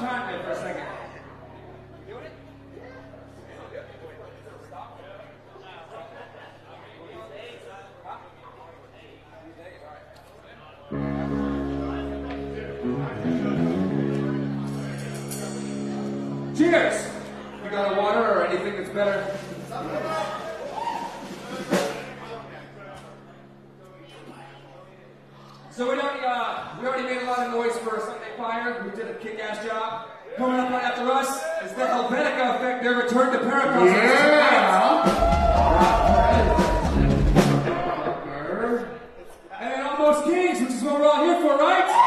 time there for a second. Cheers! You got a water or anything that's better? So we already, uh, we already made a lot of noise for Sunday Fire, who did a kick-ass job. Coming up right after us is the Helvetica Effect, their return to Paracon. Yeah! And Almost Kings, which is what we're all here for, right?